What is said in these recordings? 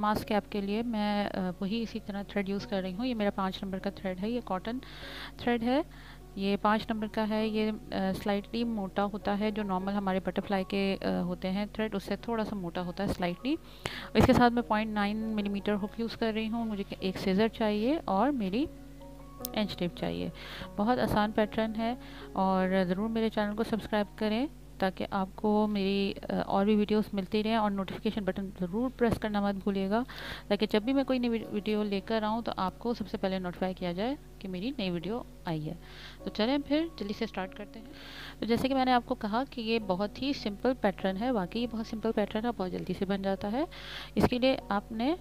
नमाज़ कैप के लिए मैं वही इसी तरह थ्रेड यूज़ कर रही हूँ। ये मेरा पाँच नंबर का थ्रेड है ये कॉटन थ्रेड है। ये पाँच नंबर का है ये स्लाइटली मोटा होता है जो नॉर्मल हमारे बटरफ्लाई के आ, होते हैं थ्रेड उससे थोड़ा सा मोटा होता है स्लाइटली इसके साथ मैं point nine millimetre hook use कर रही हूँ। मुझे एक सीज़र चाहिए और मेरी एंच टेप चाहिए। बहुत आसान पैटर्न है और ज़रूर मेरे चैनल को सब्सक्राइब करें। ताकि आपको मेरी और भी वीडियोस मिलती रहें और नोटिफिकेशन बटन ज़रूर प्रेस करना मत भूलिएगा। ताकि जब भी मैं कोई नई वीडियो लेकर आऊँ तो आपको सबसे पहले नोटिफाई किया जाए कि मेरी नई वीडियो आई है। तो चलें फिर जल्दी से स्टार्ट करते हैं। तो जैसे कि मैंने आपको कहा कि ये बहुत ही सिंपल पैटर्न है, वाकई ये बहुत सिंपल पैटर्न है, बहुत जल्दी से बन जाता है। इसके लिए आपने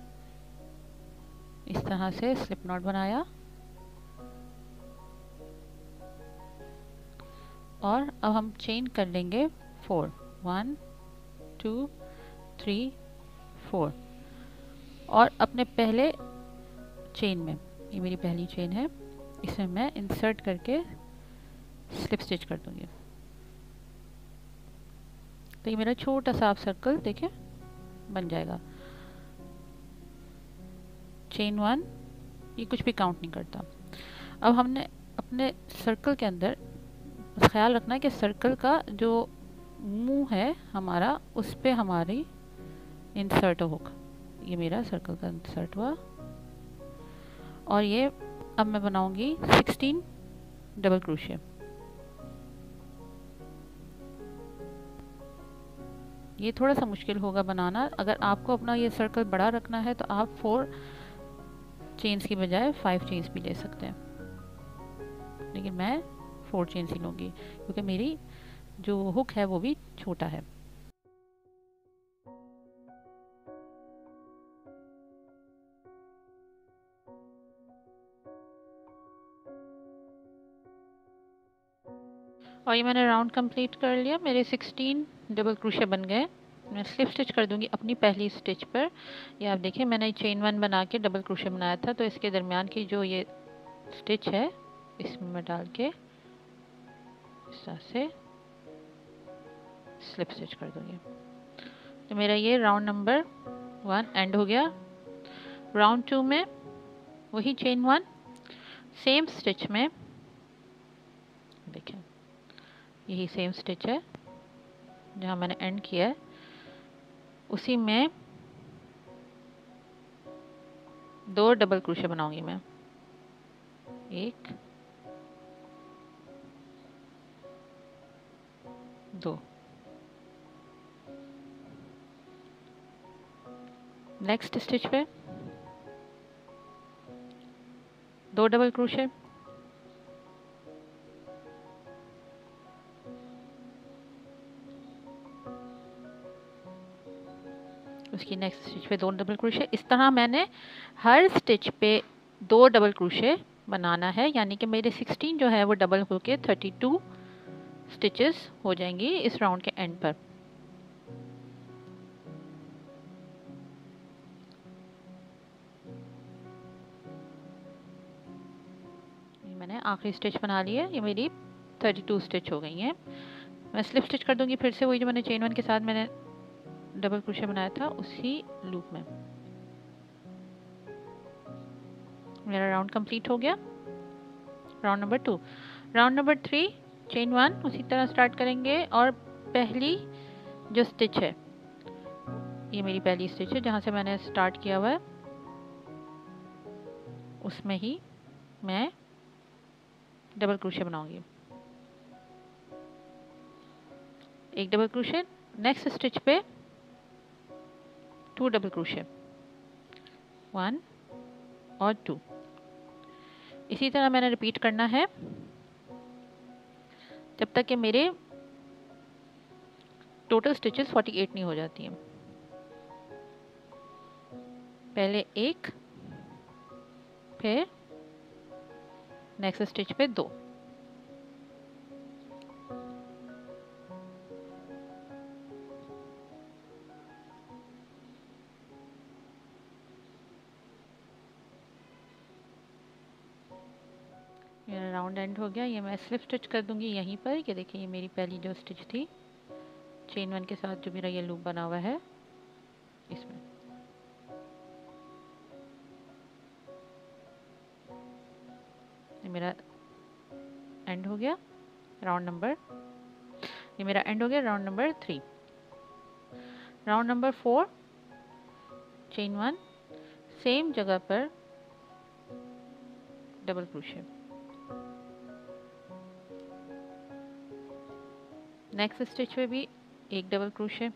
इस तरह से स्लिप नॉट बनाया। और अब हम चेन कर लेंगे four one two three four और अपने पहले चेन में, ये मेरी पहली चेन है इसमें मैं इंसर्ट करके स्लिप स्टिच कर दूँगी। तो ये मेरा छोटा सा आप सर्कल देखिए, बन जाएगा। चेन वन ये कुछ भी काउंट नहीं करता। अब हमने अपने सर्कल के अंदर ख्याल रखना है कि सर्कल का जो मुँह है हमारा, उस पर हमारी इंसर्ट होगा। ये मेरा सर्कल का इंसर्ट हुआ। और ये अब मैं बनाऊँगी 16 डबल क्रोशिया ये थोड़ा सा मुश्किल होगा बनाना। अगर आपको अपना ये सर्कल बड़ा रखना है तो आप फोर चेन्स की बजाय फाइव चेन्स भी ले सकते हैं। लेकिन मैं फोर चेन्स ही लूँगी क्योंकि मेरी जो हुक है वो भी छोटा है। और ये मैंने राउंड कंप्लीट कर लिया। मेरे 16 डबल क्रूशे बन गए। मैं स्लिप स्टिच कर दूँगी अपनी पहली स्टिच पर। ये आप देखिए, मैंने चेन वन बना के डबल क्रूशे बनाया था तो इसके दरमियान की जो ये स्टिच है, इसमें मैं डाल के इस तरह से स्लिप स्टिच कर दूँगी। तो मेरा ये राउंड नंबर वन एंड हो गया। राउंड टू में वही चेन वन सेम स्टिच में देखिए यही सेम स्टिच है, जहाँ मैंने एंड किया है। उसी में दो डबल क्रूशे बनाऊँगी मैं। एक दो। नेक्स्ट स्टिच पे। दो डबल क्रोशे उसकी नेक्स्ट स्टिच पे दो डबल क्रोशे इस तरह मैंने हर स्टिच पे दो डबल क्रोशे बनाना है, यानी कि मेरे 16 जो है वो डबल होके 32 स्टिचेस हो जाएँगी इस राउंड के एंड पर। मैंने आखिरी स्टिच बना ली है। ये मेरी 32 स्टिच हो गई हैं। मैं स्लिप स्टिच कर दूँगी फिर से। वही जो मैंने चेन वन के साथ मैंने डबल क्रोशे बनाया था, उसी लूप में। मेरा राउंड कंप्लीट हो गया। Round number two round number three chain one उसी तरह स्टार्ट करेंगे और पहली जो स्टिच है, ये मेरी पहली स्टिच है जहाँ से मैंने स्टार्ट किया हुआ है। उसमें ही मैं डबल क्रोशे बनाऊँगी। एक डबल क्रोशे नेक्स्ट स्टिच पे टू डबल क्रोशे वन और टू इसी तरह मैंने रिपीट करना है। जब तक कि मेरे टोटल स्टिचेस 48 नहीं हो जाती हैं। पहले एक, फिर नेक्स्ट स्टिच पे दो। कंप्लीट हो गया, ये मैं स्लिप स्टिच कर दूँगी यहीं पर। ये देखिए, ये मेरी पहली जो स्टिच थी चेन वन के साथ जो मेरा ये लूप बना हुआ है, इसमें। ये मेरा एंड हो गया राउंड नंबर ये मेरा एंड हो गया round number three round number four chain one same जगह पर डबल क्रोशिया नेक्स्ट स्टिच पे भी एक डबल क्रोशे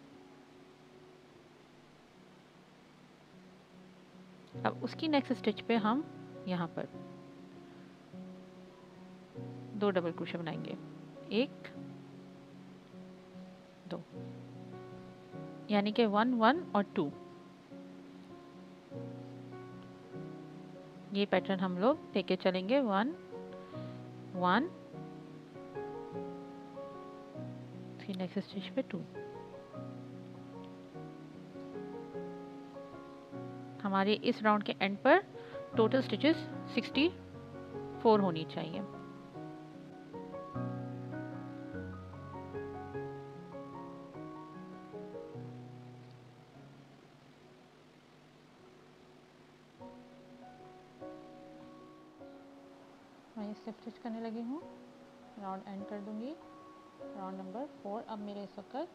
अब उसकी नेक्स्ट स्टिच पे हम यहाँ पर दो डबल क्रोशे बनाएँगे। एक, दो, यानी कि वन वन और टू ये पैटर्न हम लोग लेके चलेंगे। वन वन फिर नेक्स्ट स्टिच पे टू हमारे इस राउंड के एंड पर टोटल स्टिचेस 64 होनी चाहिए मैं स्टिच करने लगी हूँ राउंड एंड कर दूँगी राउंड नंबर फोर अब मेरे इस वक्त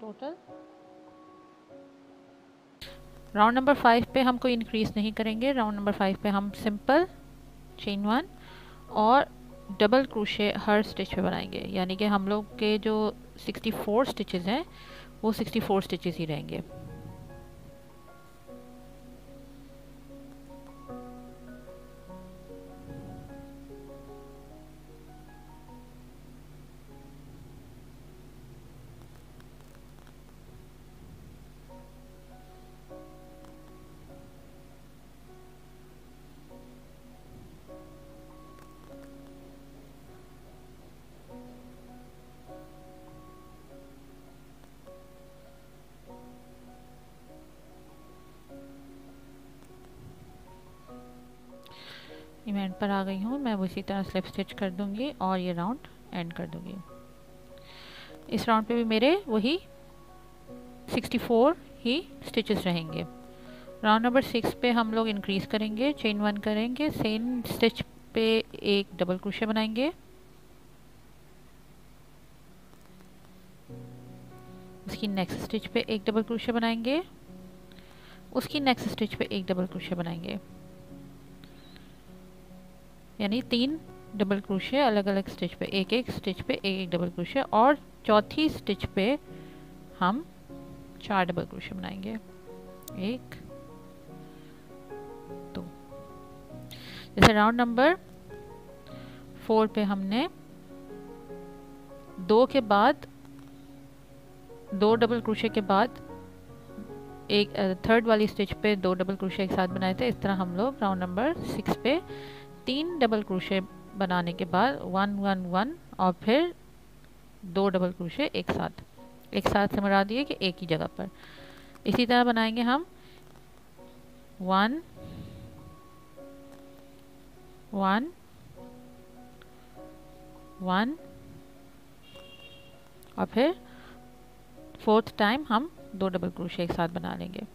टोटल राउंड नंबर फाइव पे हम कोई इंक्रीज नहीं करेंगे। राउंड नंबर फाइव पे हम सिंपल चेन वन और डबल क्रोशे हर स्टिच पे बनाएँगे। यानी कि हम लोग के जो 64 स्टिचेस हैं, वो 64 स्टिचेस ही रहेंगे। ये मैं एंड पर आ गई हूँ, मैं उसी तरह स्लिप स्टिच कर दूँगी और ये राउंड एंड कर दूँगी। इस राउंड पे भी मेरे वही 64 ही स्टिचेस रहेंगे। राउंड नंबर सिक्स पे हम लोग इंक्रीज करेंगे चेन वन करेंगे सेम स्टिच पे एक डबल क्रोशे बनाएँगे। उसकी नेक्स्ट स्टिच पे एक डबल क्रोशे बनाएँगे। उसकी नेक्स्ट स्टिच पे एक डबल क्रोशे बनाएँगे। यानी तीन डबल क्रोशे अलग अलग स्टिच पे एक एक स्टिच पे एक एक डबल क्रोशे और चौथी स्टिच पे हम चार डबल क्रोशे बनाएँगे। एक, दो। जैसे राउंड नंबर फोर पे हमने दो के बाद, दो डबल क्रोशे के बाद एक थर्ड वाली स्टिच पे दो डबल क्रोशे एक साथ बनाए थे। इस तरह हम लोग राउंड नंबर सिक्स पे तीन डबल क्रोशे बनाने के बाद वन वन वन और फिर दो डबल क्रोशे एक साथ। एक साथ से मरा दिए कि एक ही जगह पर। इसी तरह बनाएँगे हम वन वन वन और फिर फोर्थ टाइम हम दो डबल क्रोशे एक साथ बना लेंगे।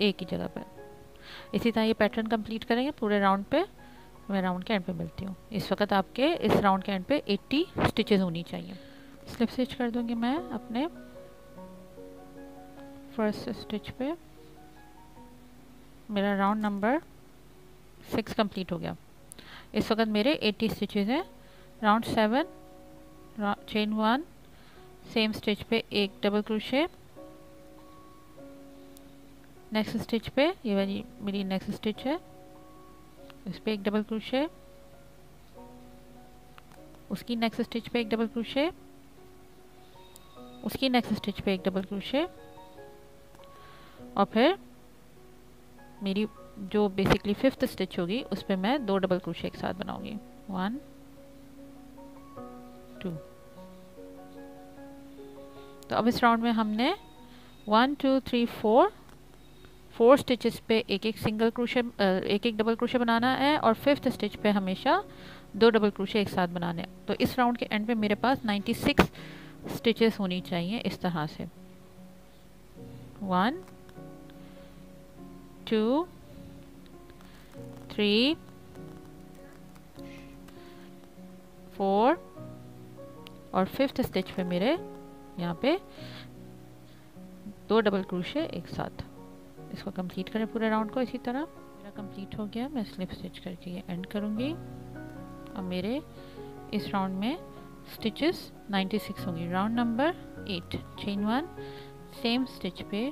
एक ही जगह पर। इसी तरह ये पैटर्न कंप्लीट करेंगे पूरे राउंड पे। मैं राउंड के एंड पे मिलती हूँ। इस वक्त आपके इस राउंड के एंड पे 80 स्टिचेस होनी चाहिए। स्लिप स्टिच कर दूँगी मैं अपने फ़र्स्ट स्टिच पे। मेरा राउंड नंबर सिक्स कंप्लीट हो गया। इस वक्त मेरे 80 स्टिचेस हैं। Round seven chain one same stitch पे एक डबल क्रोशे नेक्स्ट स्टिच पे, ये वाली मेरी नेक्स्ट स्टिच है। इस पर एक डबल क्रोशे उसकी नेक्स्ट स्टिच पे एक डबल क्रोशे उसकी नेक्स्ट स्टिच पे एक डबल क्रोशे और फिर मेरी जो बेसिकली फिफ्थ स्टिच होगी, उस पर मैं दो डबल क्रोशे एक साथ बनाऊँगी। वन टू तो अब इस राउंड में हमने one two three four four stitches पे एक एक सिंगल क्रोशे एक एक डबल क्रोशे बनाना है और फिफ्थ स्टिच पे हमेशा दो डबल क्रोशे एक साथ बनाने तो इस राउंड के एंड पे मेरे पास 96 स्टिचेस होनी चाहिए इस तरह से। वन, टू, थ्री, फोर और फिफ्थ स्टिच पे मेरे यहाँ पे दो डबल क्रोशे एक साथ। इसको कंप्लीट करें पूरे राउंड को इसी तरह। मेरा कंप्लीट हो गया, मैं स्लिप स्टिच करके ये एंड करूँगी। अब मेरे इस राउंड में स्टिचेस 96 होंगी। Round number eight chain one same stitch पे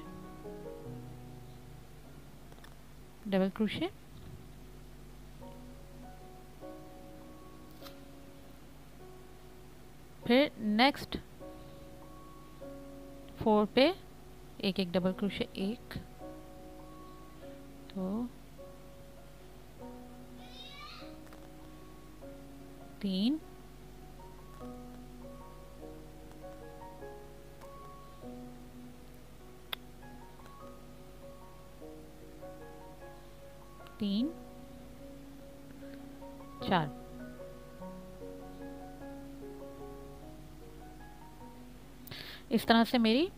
डबल क्रोशे फिर नेक्स्ट फोर पे एक एक डबल क्रोशे एक तो तीन। तीन। चार। इस तरह से मेरी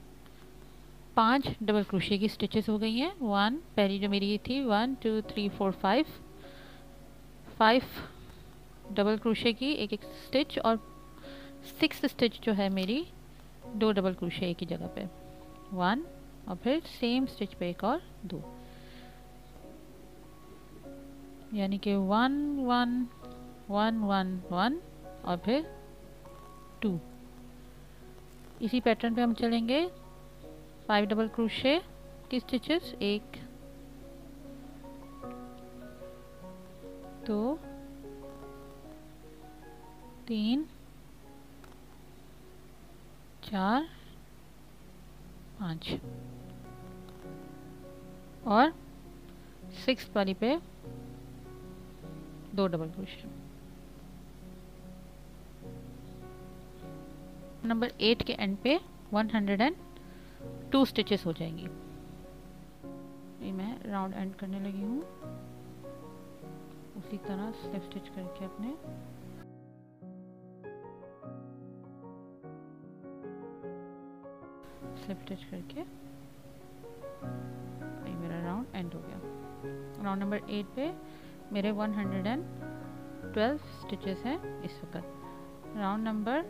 पाँच डबल क्रोशे की स्टिचेस हो गई हैं। वन पहली जो मेरी थी one two three four five five double crochet की एक एक स्टिच और सिक्स स्टिच जो है मेरी, दो डबल क्रोशे एक ही जगह पे। वन और फिर सेम स्टिच पे एक और दो। यानी कि one one one one one और फिर टू इसी पैटर्न पे हम चलेंगे। फाइव डबल क्रोशे की स्टिचेस एक, दो, तीन, चार, पाँच। और सिक्स वाली पे दो डबल क्रोशे नंबर एट के एंड पे one hundred and two stitches हो जाएँगी। ये मैं राउंड एंड करने लगी हूँ। उसी तरह स्लिप स्टिच करके अपने। स्लिप स्टिच करके। ये मेरा राउंड एंड हो गया। राउंड नंबर एट पे मेरे one hundred and twelve stitches हैं इस वक्त। राउंड नंबर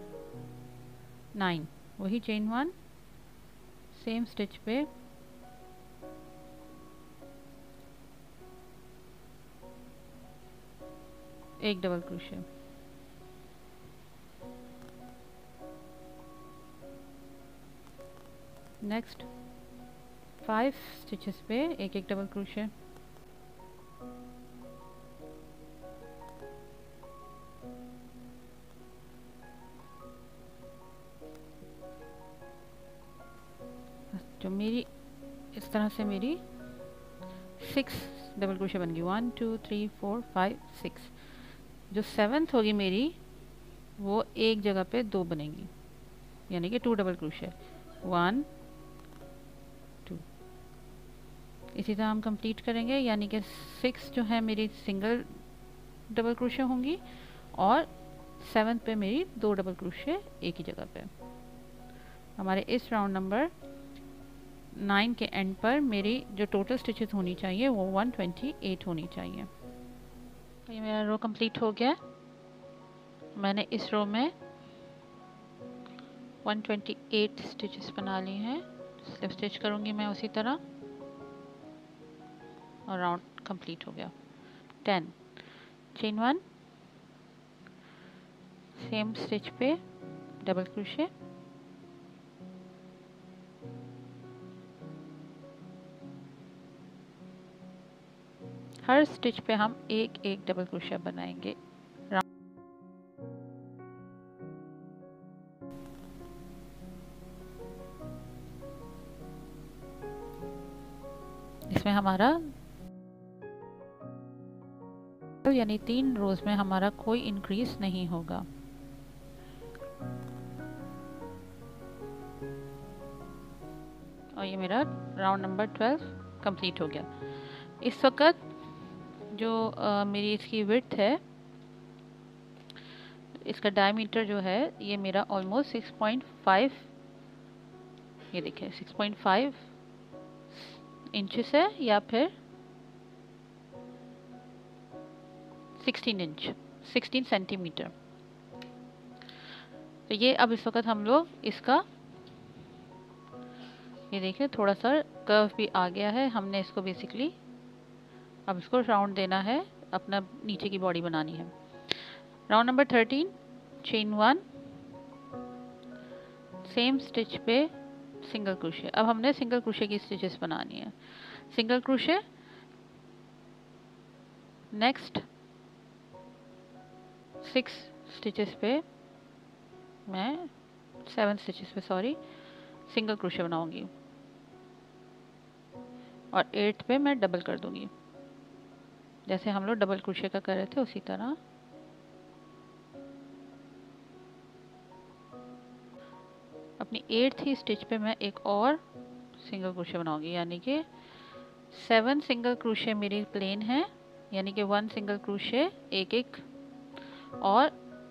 नाइन वही चेन वन सेम स्टिच पे। एक double crochet next five stitches पे एक एक डबल क्रोशे जो मेरी, इस तरह से मेरी सिक्स डबल क्रोशे बन गई। One two three four five six जो सेवन्थ होगी मेरी, वो एक जगह पे दो बनेंगी। यानी कि two double crochet one two इसी तरह हम कंप्लीट करेंगे। यानी कि सिक्स जो है मेरी सिंगल डबल क्रोशे होंगी और सेवन्थ पे मेरी दो डबल क्रोशे एक ही जगह पे। हमारे इस राउंड नंबर नाइन के एंड पर मेरी जो टोटल स्टिचेस होनी चाहिए वो वन ट्वेंटी एट होनी चाहिए। ये मेरा रो कंप्लीट हो गया। मैंने इस रो में वन ट्वेंटी एट स्टिचेस बना ली हैं। स्लिप स्टिच करूँगी मैं उसी तरह। और राउंड कंप्लीट हो गया। Ten chain one same stitch पे डबल क्रोशे हर स्टिच पे हम एक एक डबल क्रोशिया बनाएँगे। इसमें हमारा यानी तीन रोज में हमारा कोई इंक्रीज नहीं होगा। और ये मेरा राउंड नंबर ट्वेल्व कंप्लीट हो गया। इस वक्त जो आ, मेरी इसकी विड्थ है इसका डायमीटर जो है ये मेरा ऑलमोस्ट सिक्स पॉइंट फाइव ये देखिए सिक्स पॉइंट फाइव इंचेस है या फिर 16 इंच 16 सेंटीमीटर तो ये अब इस वक्त हम लोग इसका ये देखिए थोड़ा सा कर्व भी आ गया है हमने इसको बेसिकली अब इसको राउंड देना है, अपना नीचे की बॉडी बनानी है। Round number thirteen chain one same stitch पे सिंगल क्रोशे अब हमने सिंगल क्रोशे की स्टिचेस बनानी है। Single crochet next six stitches पे, मैं सेवन स्टिचेस पे सॉरी सिंगल क्रोशे बनाऊँगी। और एट पे मैं डबल कर दूँगी। जैसे हम लोग डबल क्रोशे का कर रहे थे, उसी तरह। अपनी एट्थ ही स्टिच पे मैं एक और सिंगल क्रोशे बनाऊँगी, यानी कि सेवन सिंगल क्रोशे मेरी प्लेन है, यानी कि वन सिंगल क्रोशे एक एक, और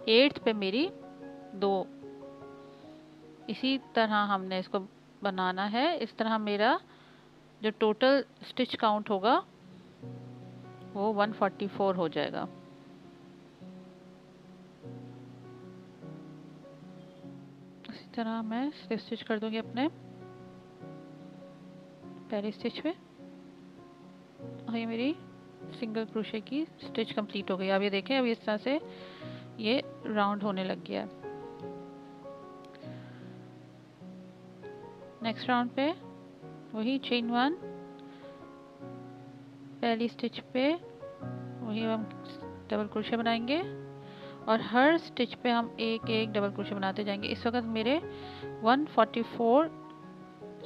एट्थ पे मेरी दो। इसी तरह हमने इसको बनाना है। इस तरह मेरा जो टोटल स्टिच काउंट होगा वो 144 हो जाएगा। इसी तरह मैं स्टिच कर दूँगी अपने। पहले स्टिच पे और ये मेरी सिंगल क्रोशे की स्टिच कंप्लीट हो गई। अब ये देखें, अब इस तरह से ये राउंड होने लग गया। है नेक्स्ट राउंड पे वही चेन वन पहली स्टिच पे, वही हम डबल क्रोशे बनाएँगे। और हर स्टिच पे हम एक एक डबल क्रोशे बनाते जाएँगे। इस वक्त मेरे 144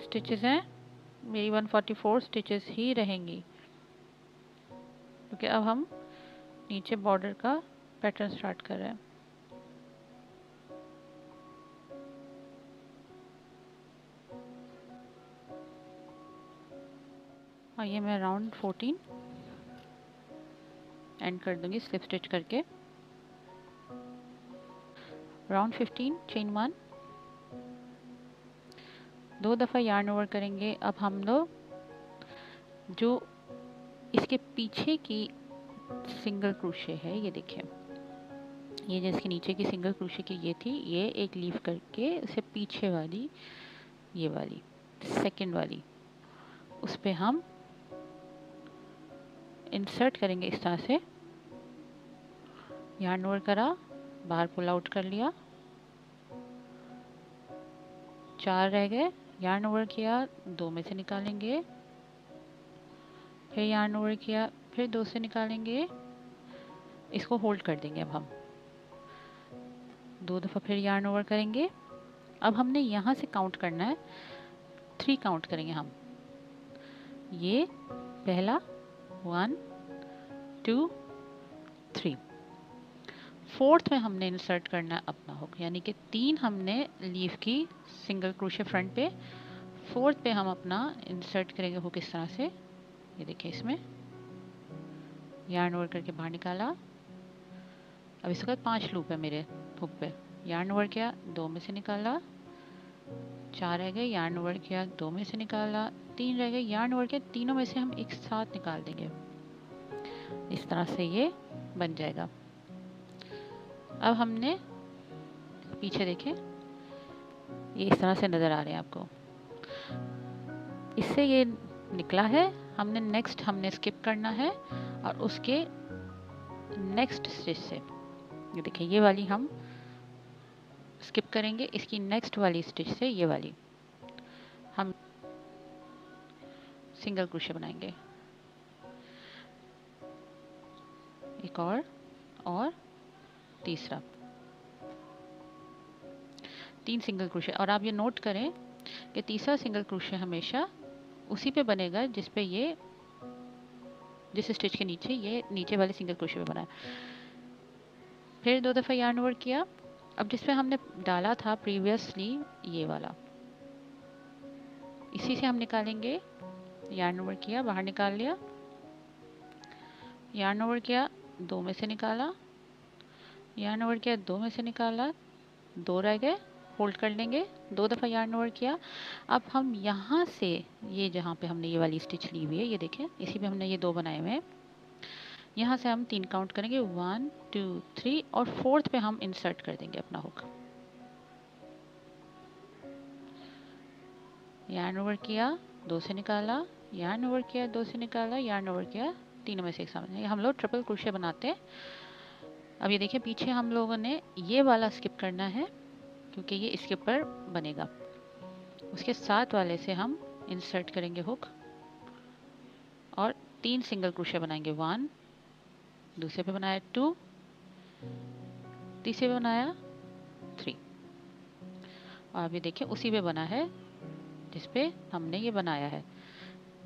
स्टिचेस हैं। मेरी 144 स्टिचेस ही रहेंगी। क्योंकि अब हम नीचे बॉर्डर का पैटर्न स्टार्ट कर रहे हैं। और ये मैं राउंड फोर्टीन एंड कर दूँगी स्लिप स्टिच करके। राउंड फिफ्टीन चेन वन दो दफ़ा यार्न ओवर करेंगे। अब हम लोग जो इसके पीछे की सिंगल क्रूशे है, ये देखिए ये जिसके नीचे की सिंगल क्रूशे की ये थी, ये एक लीव करके उसे पीछे वाली, ये वाली सेकंड वाली। उस पर हम इंसर्ट करेंगे इस तरह से। यहाँ नोट करा, बाहर पुल आउट कर लिया। चार रह गए यार्न ओवर किया, दो में से निकालेंगे। फिर यार्न ओवर किया, फिर दो से निकालेंगे। इसको होल्ड कर देंगे अब हम। दो दफ़ा फिर यार्न ओवर करेंगे। अब हमने यहाँ से काउंट करना है। थ्री काउंट करेंगे हम। ये पहला वन टू थ्री फोर्थ में हमने इंसर्ट करना है अपना हुक यानी कि तीन हमने लीफ की सिंगल क्रोशे फ्रंट पे। फोर्थ पे हम अपना इंसर्ट करेंगे हुक इस तरह से। ये देखिए इसमें। यार्न ओवर करके बाहर निकाला। अब इसके बाद पाँच लूप है मेरे हुक पे। यार्न ओवर किया, दो में से निकाला। चार रह गए, यार्न ओवर किया दो में से निकाला, तीन रह गए, यार्न ओवर किया तीनों में से हम एक साथ निकाल देंगे। इस तरह से ये बन जाएगा। अब हमने पीछे देखे, ये इस तरह से नज़र आ रहे हैं आपको। इससे ये निकला है, हमने नेक्स्ट हमने स्किप करना है, और उसके नेक्स्ट स्टिच से। ये देखिए, ये वाली हम स्किप करेंगे, इसकी नेक्स्ट वाली स्टिच से ये वाली। हम सिंगल क्रोशे बनाएँगे। एक और और तीसरा। तीन सिंगल क्रोशे और आप ये नोट करें कि तीसरा सिंगल क्रोशे हमेशा उसी पे बनेगा जिस पे ये, जिस स्टिच के नीचे ये, नीचे वाले सिंगल क्रोशे पे बना है। फिर दो दफ़ा यार्न ओवर किया अब जिस पे हमने डाला था प्रीवियसली ये वाला। इसी से हम निकालेंगे। यार्न ओवर किया, बाहर निकाल लिया। यार्न ओवर किया, दो में से निकाला। यार्न ओवर किया, दो में से निकाला। दो रह गए होल्ड कर लेंगे। दो दफ़ा यार्न ओवर किया। अब हम यहाँ से, ये जहाँ पे हमने ये वाली स्टिच ली हुई है, ये देखें, इसी पे हमने ये दो बनाए हुए हैं। यहाँ से हम तीन काउंट करेंगे। वन टू थ्री और फोर्थ पे हम इंसर्ट कर देंगे अपना हुक यार्न ओवर किया, दो से निकाला। यार्न ओवर किया, दो से निकाला। यार्न ओवर किया, तीनों में से एक सामने। हम लोग ट्रिपल क्रोशे बनाते हैं। अब ये देखिए, पीछे हम लोगों ने ये वाला स्किप करना है, क्योंकि ये इसके ऊपर बनेगा। उसके साथ वाले से हम इंसर्ट करेंगे हुक और तीन सिंगल क्रोशे बनाएँगे। वन दूसरे पे बनाया टू तीसरे पे बनाया थ्री और अभी देखिए, उसी पे बना है जिस पे हमने ये बनाया है।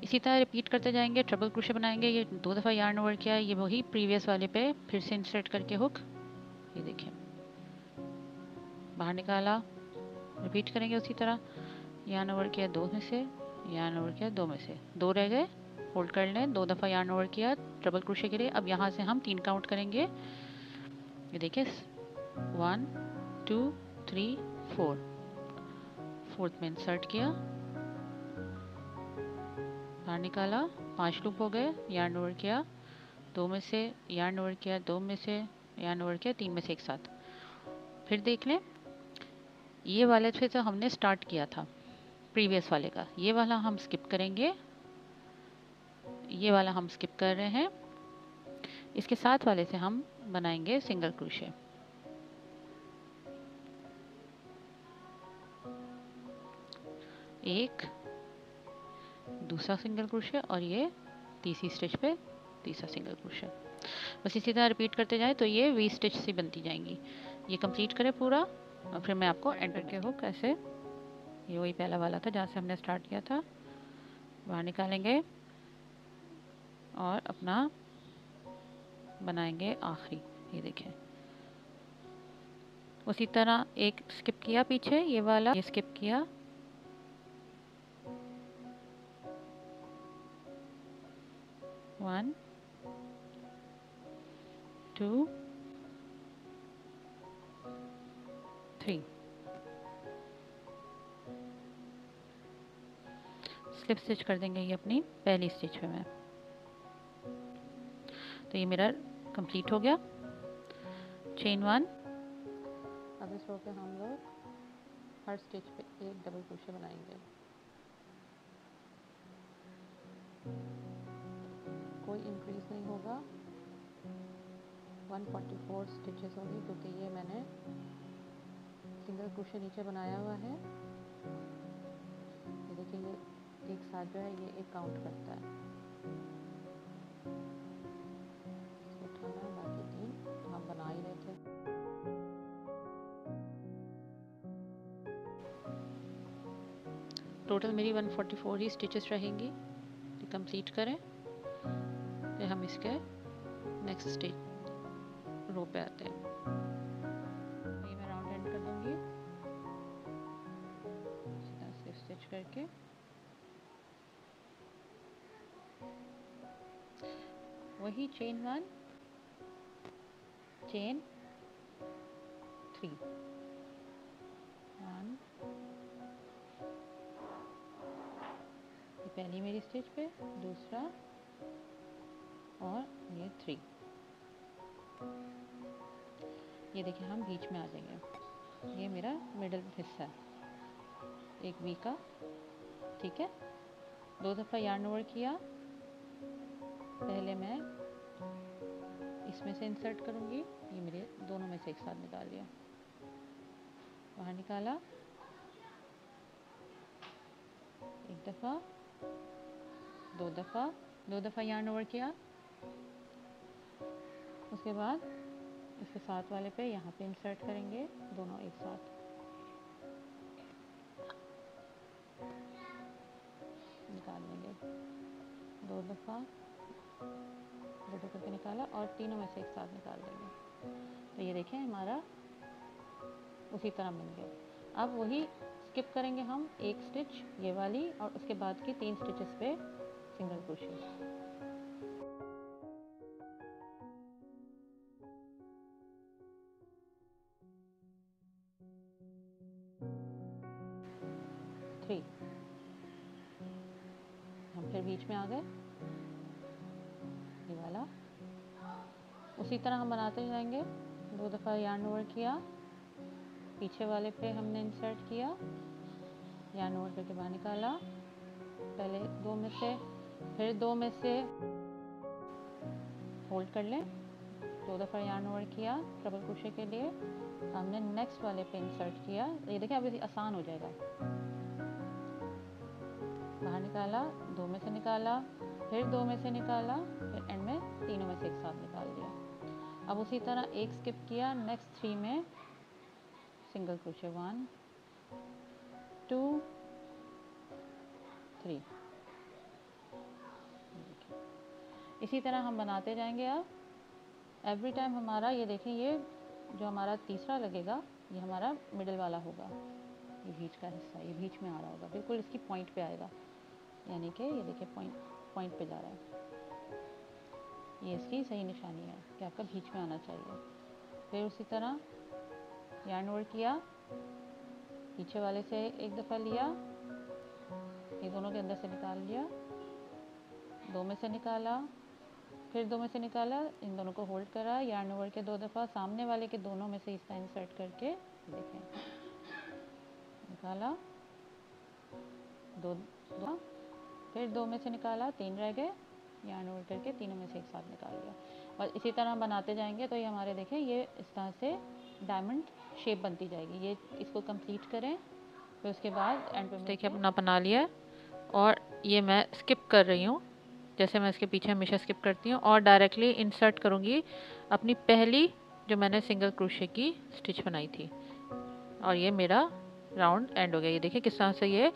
इसी तरह रिपीट करते जाएँगे ट्रबल क्रोशे बनाएँगे, ये दो दफ़ा यार्न ओवर किया ये वही प्रीवियस वाले पे फिर से इंसर्ट करके हुक ये देखिए। बाहर निकाला रिपीट करेंगे उसी तरह यार्न ओवर किया दो में से यार्न ओवर किया दो में से। दो रह गए होल्ड कर लें दो दफ़ा यार्न ओवर किया ट्रबल क्रोशे के लिए। अब यहाँ से हम तीन काउंट करेंगे। ये देखिए one two three four fourth में इंसर्ट किया। बाहर निकाला। पाँच लूप हो गए। यार्न ओवर किया। दो में से यार्न ओवर किया। दो में से यार्न ओवर किया। तीन में से एक साथ। फिर देख लें। ये वाले से तो हमने स्टार्ट किया था। प्रीवियस वाले का। ये वाला हम स्किप करेंगे। ये वाला हम स्किप कर रहे हैं। इसके साथ वाले से हम बनाएँगे सिंगल क्रोशे एक दूसरा सिंगल क्रोशे और ये तीसरी स्टिच पे तीसरा सिंगल क्रोशे बस इसी तरह रिपीट करते जाए तो ये वी स्टिच से बनती जाएँगी। ये कंप्लीट करें पूरा और फिर मैं आपको एंटर के हो। कैसे? ये वही पहला वाला था जहाँ से हमने स्टार्ट किया था। बाहर निकालेंगे। और अपना बनाएँगे आखिरी। ये देखें। उसी तरह एक स्किप किया पीछे, ये वाला, ये स्किप किया। One two three slip stitch कर देंगे ये अपनी पहली स्टिच में मैं। तो ये मेरा कंप्लीट हो गया। चेन वन अब इस पे हम लोग हर स्टिच पे एक डबल क्रोशे बनाएँगे। कोई इंक्रीज नहीं होगा। 144 स्टिचेस होगी क्योंकि ये मैंने सिंगल क्रोशे नीचे बनाया हुआ है। ये देखिए, ये एक साथ जो है, ये एक काउंट करता है। टोटल मेरी 144 ही स्टिचेस रहेंगी। कंप्लीट करें। फिर हम इसके नेक्स्ट स्टेज रो पे आते हैं। ये मैं राउंड एंड कर दूँगी। स्टिच करके। वही चेन वन। चेन। पहली मेरी स्टिच पे, दूसरा और ये थ्री ये देखिए, हम बीच में आ जाएँगे। ये मेरा मिडल हिस्सा है। एक वी का, ठीक है? दो दफ़ा यार्न ओवर किया। पहले मैं इसमें से इंसर्ट करूँगी। ये मेरे दोनों में से एक साथ निकाल लिया। बाहर निकाला। एक दफ़ा। दो दफ़ा दो दफ़ा यार्न ओवर किया। उसके बाद इसके साथ वाले पे यहाँ पे इंसर्ट करेंगे, दोनों एक साथ। निकाल लेंगे। दो दफ़ा, दो दो करके निकाला और तीनों में से एक साथ निकाल देंगे। तो ये देखें हमारा उसी तरह बन गया। अब वही स्किप करेंगे हम एक स्टिच, ये वाली, और उसके बाद की तीन स्टिचेस पे सिंगल क्रोशिया। थ्री हम फिर बीच में आ गए। ये वाला। उसी तरह हम बनाते जाएँगे। दो दफ़ा यार्न ओवर किया। पीछे वाले पे हमने इंसर्ट किया। यार्न ओवर करके बाहर निकाला। पहले दो में से, फिर दो में से होल्ड कर लें। दो दफ़ा यार्न ओवर किया ट्रबल क्रोशे के लिए। हमने नेक्स्ट वाले पे इंसर्ट किया। ये देखिए, अब आसान हो जाएगा। बाहर निकाला, दो में से निकाला, फिर दो में से निकाला, फिर एंड में तीनों में से एक साथ निकाल दिया। अब उसी तरह एक स्किप किया नेक्स्ट थ्री में। Single crochet one two three इसी तरह हम बनाते जाएँगे अब। एवरी टाइम हमारा, ये देखें, ये जो हमारा तीसरा लगेगा, ये हमारा मिडल वाला होगा। ये बीच का हिस्सा, ये बीच में आ रहा होगा। बिल्कुल इसकी पॉइंट पे आएगा। यानी कि ये देखिए पॉइंट पॉइंट पे जा रहा है। ये इसकी सही निशानी है कि आपका बीच में आना चाहिए। फिर उसी तरह यार्न ओवर किया, पीछे वाले से एक दफ़ा लिया, ये दोनों के अंदर से निकाल लिया, दो में से निकाला, फिर दो में से निकाला, इन दोनों को होल्ड करा यार्न ओवर के दो दफ़ा, सामने वाले के दोनों में से इस तरह इंसर्ट करके देखें। निकाला, दो दो, फिर दो में से निकाला, तीन रह गए यार्न ओवर करके तीनों में से एक साथ निकाल लिया। और इसी तरह बनाते जाएँगे तो ये हमारे देखें, ये इस तरह से डायमंड शेप बनती जाएगी। ये इसको कंप्लीट करें फिर उसके बाद एंड पे देखिए अपना बना लिया और ये मैं स्किप कर रही हूँ। जैसे मैं इसके पीछे हमेशा स्किप करती हूँ और डायरेक्टली इंसर्ट करूँगी अपनी पहली जो मैंने सिंगल क्रोशे की स्टिच बनाई थी। और ये मेरा राउंड एंड हो गया। ये देखिए किस तरह से ये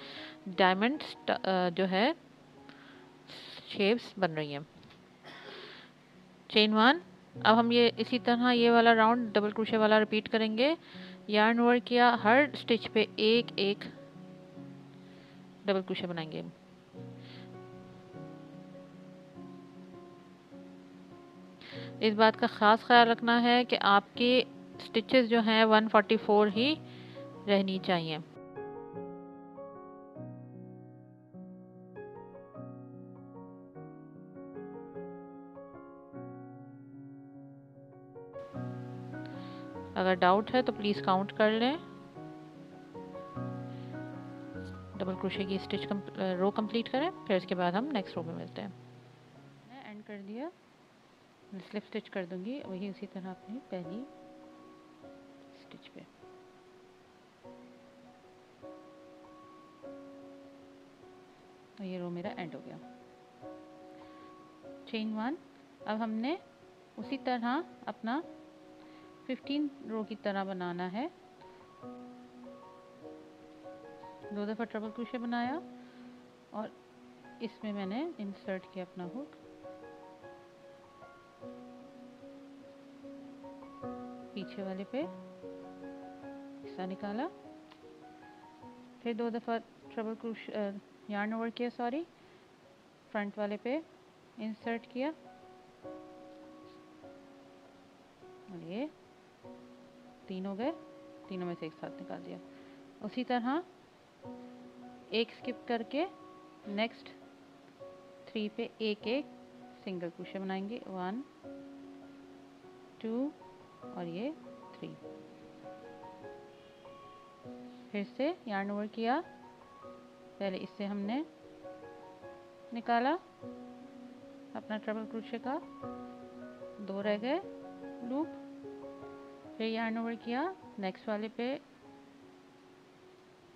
डायमंड जो है शेप्स बन रही हैं। चेन वन अब हम ये इसी तरह ये वाला राउंड डबल क्रोशे वाला रिपीट करेंगे। यार्न ओवर किया, हर स्टिच पे एक एक डबल क्रोशे बनाएँगे। इस बात का ख़ास ख्याल रखना है कि आपके स्टिचेस जो हैं 144 ही रहनी चाहिए। अगर डाउट है तो प्लीज़ काउंट कर लें। डबल क्रोशे की स्टिच कम, रो कंप्लीट करें फिर उसके बाद हम नेक्स्ट रो में मिलते हैं। मैंने एंड कर दिया। स्लिप स्टिच कर दूँगी। वही उसी तरह अपनी पहली स्टिच पे। और ये रो मेरा एंड हो गया। चेन वन अब हमने उसी तरह अपना 15 रो की तरह बनाना है। दो दफ़ा ट्रबल क्रोशे बनाया और इसमें मैंने इंसर्ट किया अपना हुक पीछे वाले पे हिस्सा निकाला। फिर दो दफ़ा ट्रबल क्रोश यार्न ओवर किया सॉरी फ्रंट वाले पे इंसर्ट किया। और ये तीन हो गए, तीनों में से एक साथ निकाल दिया। उसी तरह एक स्किप करके नेक्स्ट थ्री पे एक एक सिंगल क्रोशे बनाएँगे। वन टू और ये थ्री फिर से यार्न ओवर किया। पहले इससे हमने निकाला अपना ट्रबल क्रोशे का। दो रह गए लूप फिर यार्न ओवर किया। नेक्स्ट वाले पे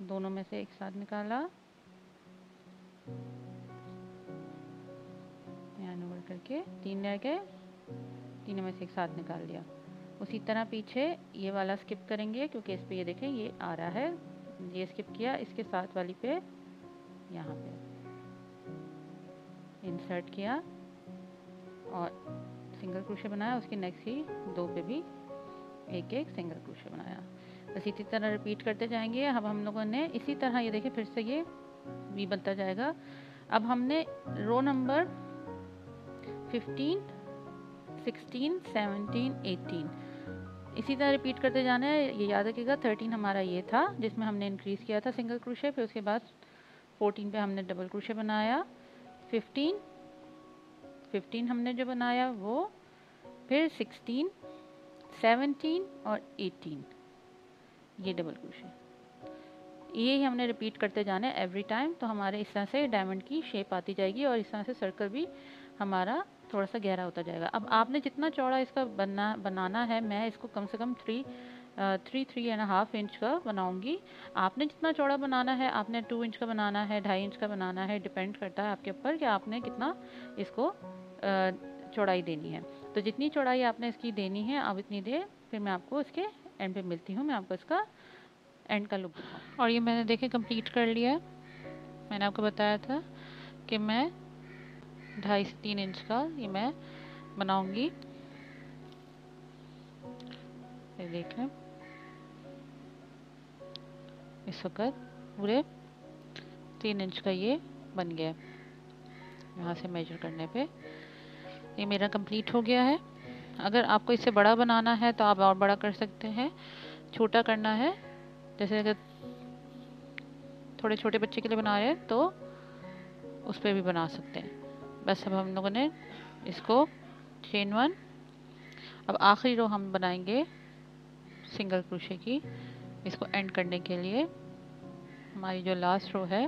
दोनों में से एक साथ निकाला। यार्न ओवर करके तीन रह गए। तीनों में से एक साथ निकाल लिया। उसी तरह पीछे ये वाला स्किप करेंगे, क्योंकि इस पे ये देखें, ये आ रहा है। ये स्किप किया, इसके साथ वाली पे यहाँ पे। इंसर्ट किया और सिंगल क्रोशे बनाया, उसके नेक्स्ट ही दो पे भी। एक एक सिंगल क्रोशे बनाया। बस इसी तरह रिपीट करते जाएँगे। अब हम लोगों ने इसी तरह ये देखिए फिर से ये भी बनता जाएगा। अब हमने रो नंबर 15, 16, 17, 18 इसी तरह रिपीट करते जाना है। ये याद रखिएगा 13 हमारा ये था जिसमें हमने इंक्रीज़ किया था सिंगल क्रोशे फिर उसके बाद 14 पे हमने डबल क्रोशे बनाया। 15 15 हमने जो बनाया वो फिर सिक्सटीन सेवनटीन और एटीन। ये डबल क्रोशे ये ही हमने रिपीट करते जाना है एवरी टाइम तो हमारे इस तरह से डायमंड की शेप आती जाएगी और इस तरह से सर्कल भी हमारा थोड़ा सा गहरा होता जाएगा। अब आपने जितना चौड़ा इसका बनना, बनाना है, मैं इसको कम से कम three three three and half inch का बनाऊँगी। आपने जितना चौड़ा बनाना है, आपने टू इंच का बनाना है, ढाई इंच का बनाना है डिपेंड करता है आपके ऊपर कि आपने कितना इसको चौड़ाई देनी है। तो जितनी चौड़ाई आपने इसकी देनी है आप इतनी दे फिर मैं आपको इसके एंड पे मिलती हूँ। मैं आपको इसका एंड का लुक और ये मैंने देखे कंप्लीट कर लिया मैंने आपको बताया था कि मैं ढाई से तीन इंच का ये मैं बनाऊँगी। ये देख लें इस वक्त पूरे तीन इंच का ये बन गया यहाँ से मेजर करने पे। ये मेरा कंप्लीट हो गया है। अगर आपको इसे बड़ा बनाना है तो आप और बड़ा कर सकते हैं। छोटा करना है। जैसे अगर थोड़े छोटे बच्चे के लिए बना रहे हैं तो उस पर भी बना सकते हैं। बस अब हम लोगों ने इसको चेन वन अब आखिरी रो हम बनाएँगे सिंगल क्रोशे की। इसको एंड करने के लिए हमारी जो लास्ट रो है,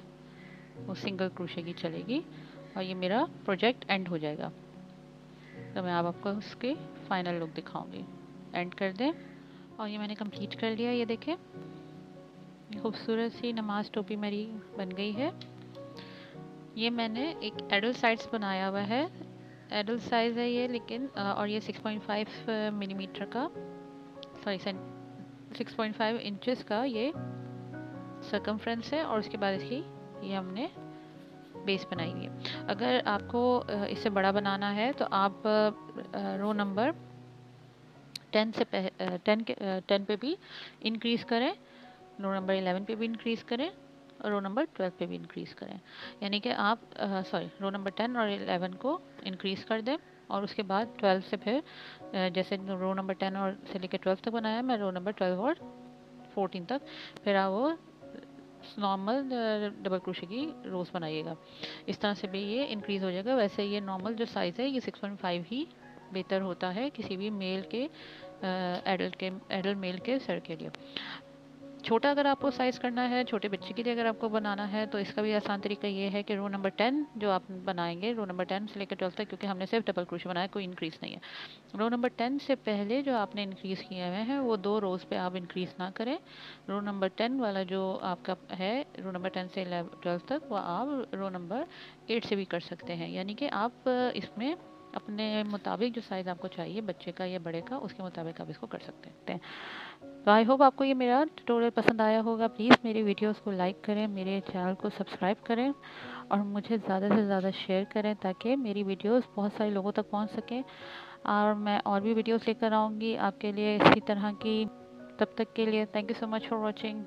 वो सिंगल क्रोशे की चलेगी। और ये मेरा प्रोजेक्ट एंड हो जाएगा। तो मैं आप आपको उसकी फाइनल लुक दिखाऊँगी। एंड कर दें। और ये मैंने कंप्लीट कर लिया, ये देखें। खूबसूरत सी नमाज़ टोपी मेरी बन गई है। ये मैंने एक एडल्ट साइज़ बनाया हुआ है। एडल्ट साइज़ है ये, लेकिन और ये 6.5 मिलीमीटर का सॉरी 6.5 इंचेस का ये सरकमफ्रेंस है, और उसके बाद इसकी, ये हमने बेस बनाई है अगर आपको इससे बड़ा बनाना है तो आप रो नंबर टेन से टेन के टेन पे भी इंक्रीज़ करें, रो नंबर एलेवन पे भी इंक्रीज़ करें और रो नंबर ट्वेल्व पे भी इंक्रीज़ करें। यानी कि आप सॉरी रो नंबर टेन और एलेवन को इंक्रीज़ कर दें और उसके बाद ट्वेल्व से फिर जैसे रो नंबर टेन और से लेकर ट्वेल्व तक बनाया, मैं रो नंबर ट्वेल्व और फोर्टीन तक, फिर आप वो नॉर्मल डबल क्रोशे की रोज़ बनाइएगा। इस तरह से भी ये इंक्रीज़ हो जाएगा। वैसे ये नॉर्मल जो साइज़ है, ये सिक्स पॉइंट फाइव ही बेहतर होता है किसी भी मेल के एडल्ट के एडल्ट मेल के सर के लिए। छोटा अगर आपको साइज़ करना है, छोटे बच्चे के लिए अगर आपको बनाना है तो इसका भी आसान तरीका ये है कि रो नंबर टेन जो आप बनाएँगे रो नंबर टेन से लेकर ट्वेल्थ तक, क्योंकि हमने सिर्फ़ डबल क्रोशे बनाया, कोई इंक्रीज़ नहीं है। रो नंबर टेन से पहले जो आपने इंक्रीज़ किए हुए हैं, वो दो रोज़ पे आप इंक्रीज़ ना करें। रो नंबर टेन वाला जो आपका है रो नंबर टेन से ट्वेल्थ तक, वो आप रो नंबर एट से भी कर सकते हैं। यानी कि आप इसमें अपने मुताबिक जो साइज़ आपको चाहिए, बच्चे का या बड़े का, उसके मुताबिक आप इसको कर सकते हैं। तो आई होप आपको ये मेरा ट्यूटोरियल पसंद आया होगा। प्लीज़ मेरी वीडियोस को लाइक करें, मेरे चैनल को सब्सक्राइब करें और मुझे ज़्यादा से ज़्यादा शेयर करें ताकि मेरी वीडियोस बहुत सारे लोगों तक पहुँच सकें। और मैं और भी वीडियोस लेकर आऊँगी आपके लिए इसी तरह की। तब तक के लिए thank you so much for watching